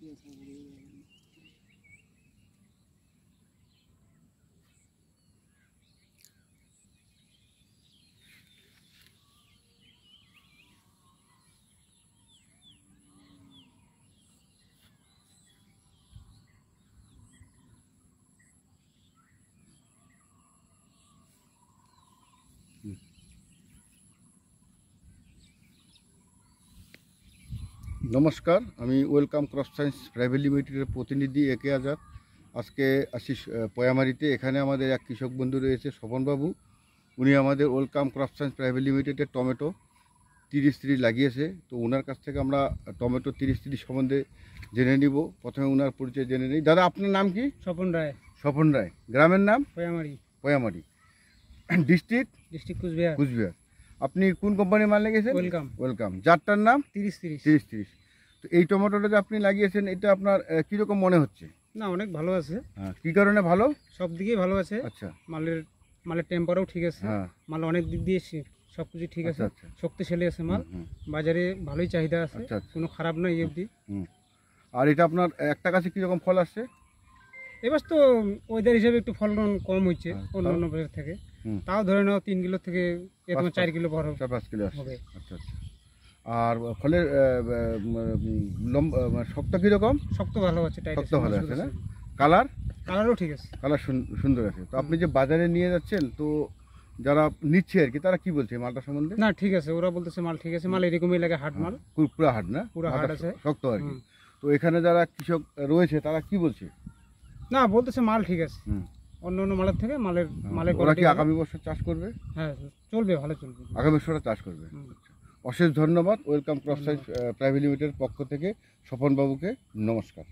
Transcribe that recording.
Dây. নমস্কার আমি welcome crop science private লিমিটেডের প্রতিনিধি একে আজাদ। আজকে আসি পয়ামারিতে এখানে আমাদের এক কৃষক বন্ধু রয়েছে স্বপনবাবু। উনি আমাদের ওয়েলকাম ক্রপ সায়েন্স প্রাইভেট লিমিটেডের টমেটো তিরিশ তিরিশ লাগিয়েছে। তো ওনার কাছ থেকে আমরা টমেটো তিরিশ তিরিশ সম্বন্ধে জেনে নিব। প্রথমে ওনার পরিচয় জেনে নিই। দাদা আপনার নাম কি? স্বপন রায়। স্বপন রায়। গ্রামের নাম? পয়ামারি। পয়ামারি। ডিস্ট্রিক্ট? ডিস্ট্রিক্ট কুচবিহার। কুচবিহার। আপনি কোন কোম্পানির মাল লেগেছেন ওয়েলকাম। ওয়েলকাম। যারটার নাম? তিরিশ তিরিশ। তিরিশ তিরিশ। তো এই টমেটোটা যে আপনি লাগিয়েছেন এটা আপনার কীরকম মনে হচ্ছে? না অনেক ভালো আছে। হ্যাঁ কী কারণে ভালো? সব দিকেই ভালো আছে। আচ্ছা। মালের মালের টেম্পারও ঠিক আছে। হ্যাঁ। মাল অনেক দিক দিয়ে সব কিছু ঠিক আছে। আচ্ছা। আচ্ছা শক্তিশালী আছে মাল। বাজারে ভালোই চাহিদা আছে। আচ্ছা আচ্ছা। কোনো খারাপ নয় এই অবধি। আর এটা আপনার একটা গাছে কীরকম ফল আসছে? এবার তো ওয়েদার হিসেবে একটু ফলন কম হচ্ছে হ্যাঁ, অন্য অন্য বছর থেকে। তাও ধরে নাও তিন কিলো থেকে এরকম চার কিলো বড় চার পাঁচ কিলো হবে। আচ্ছা আচ্ছা। আর ফলের মানে শক্ত কীরকম? শক্ত ভালো আছে শক্ত ভালো আছে না? কালার কালারও ঠিক আছে। কালার সুন্দর আছে। তো আপনি যে বাজারে নিয়ে যাচ্ছেন তো যারা নিচ্ছে আর কি তারা কি বলছে মালটা সম্বন্ধে? না ঠিক আছে। ওরা বলতেছে মাল ঠিক আছে। মাল এরকমই লাগে হাট মাল। পুরো- পুরো হাট না? পুরো হাট আছে। শক্ত আর কি। তো এখানে যারা কৃষক রয়েছে তারা কি বলছে? না বলতেছে মাল ঠিক আছে। অন্য অন্য মালের থেকে মালের মালের ওরা কি আগামী বছর চাষ করবে? হ্যাঁ চলবে ভালো চলবে। আগামী বছর চাষ করবে? আচ্ছা। অশেষ ধন্যবাদ। ওয়েলকাম ক্রপ সাইন্স প্রাইভেট লিমিটেডের পক্ষ থেকে স্বপনবাবুকে নমস্কার।